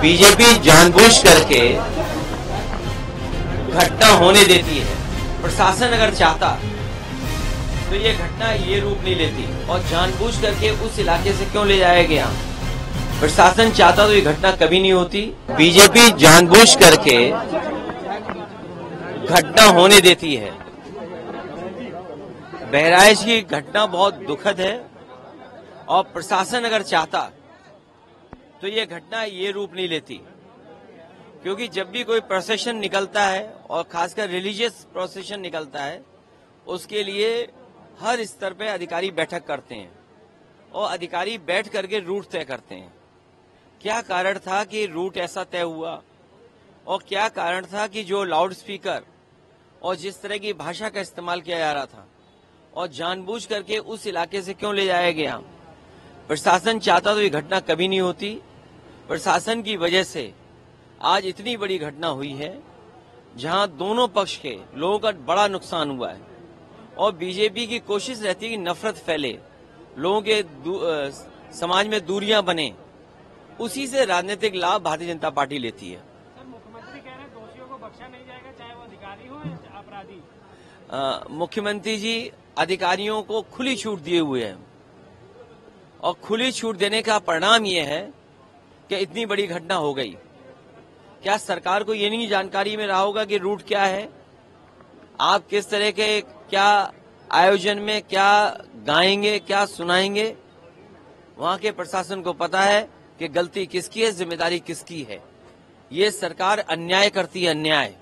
BJP जानबूझ करके घटना होने देती है। प्रशासन अगर चाहता तो ये घटना ये रूप नहीं लेती। और जानबूझ करके उस इलाके से क्यों ले जाया गया? प्रशासन चाहता तो ये घटना कभी नहीं होती। बीजेपी जानबूझ करके घटना होने देती है। बहराइच की घटना बहुत दुखद है। और प्रशासन अगर चाहता तो ये घटना ये रूप नहीं लेती। क्योंकि जब भी कोई प्रोसेशन निकलता है और खासकर रिलीजियस प्रोसेशन निकलता है, उसके लिए हर स्तर पे अधिकारी बैठक करते हैं और अधिकारी बैठ करके रूट तय करते हैं। क्या कारण था कि रूट ऐसा तय हुआ? और क्या कारण था कि जो लाउड स्पीकर और जिस तरह की भाषा का इस्तेमाल किया जा रहा था और जानबूझ करके उस इलाके से क्यों ले जाया गया? प्रशासन चाहता तो ये घटना कभी नहीं होती। प्रशासन की वजह से आज इतनी बड़ी घटना हुई है जहाँ दोनों पक्ष के लोगों का बड़ा नुकसान हुआ है और बीजेपी की कोशिश रहती है कि नफरत फैले लोगों के आ, समाज में दूरियाँ बने। उसी से राजनीतिक लाभ भारतीय जनता पार्टी लेती है। मुख्यमंत्री कह रहे हैं दोषियों को बख्शा नहीं जाएगा चाहे वो अधिकारी हो या अपराधी। मुख्यमंत्री जी अधिकारियों को खुली छूट दिए हुए हैं। और खुली छूट देने का परिणाम यह है कि इतनी बड़ी घटना हो गई। क्या सरकार को ये नहीं जानकारी में रहा होगा कि रूट क्या है? आप किस तरह के क्या आयोजन में क्या गाएँगे क्या सुनाएँगे? वहाँ के प्रशासन को पता है कि गलती किसकी है ज़िम्मेदारी किसकी है। ये सरकार अन्याय करती है अन्याय।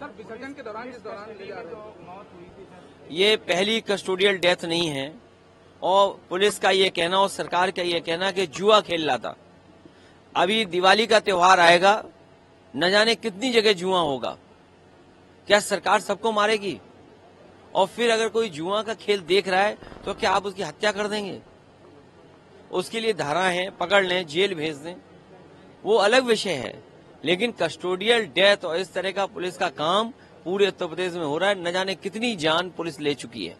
सर विसर्जन के दौरान जिस दौरान ले जा रहे ये पहली कस्टोडियल डेथ नहीं है। और पुलिस का ये कहना और सरकार का ये कहना कि जुआ खेल रहा था। अभी दिवाली का त्योहार आएगा न जाने कितनी जगह जुआ होगा। क्या सरकार सबको मारेगी? और फिर अगर कोई जुआ का खेल देख रहा है तो क्या आप उसकी हत्या कर देंगे? उसके लिए धारा है पकड़ लें जेल भेज दें। वो अलग विषय है लेकिन कस्टोडियल डेथ और इस तरह का पुलिस का काम पूरे उत्तर प्रदेश में हो रहा है न जाने कितनी जान पुलिस ले चुकी है।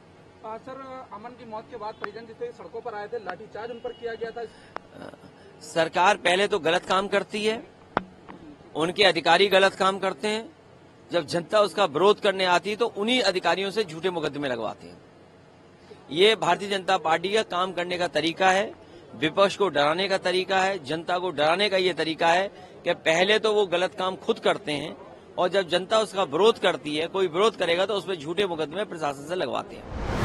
आ, सर अमन की मौत के बाद परिजन जितने सड़कों पर आए थे लाठीचार्ज उन पर किया गया था। सरकार पहले तो गलत काम करती है, उनके अधिकारी गलत काम करते हैं। जब जनता उसका विरोध करने आती है तो उन्हीं अधिकारियों से झूठे मुकदमे लगवाते हैं। ये भारतीय जनता पार्टी का काम करने का तरीका है, विपक्ष को डराने का तरीका है, जनता को डराने का ये तरीका है कि पहले तो वो गलत काम खुद करते हैं, और जब जनता उसका विरोध करती है, कोई विरोध करेगा तो उसमें झूठे मुकदमे प्रशासन से लगवाते हैं।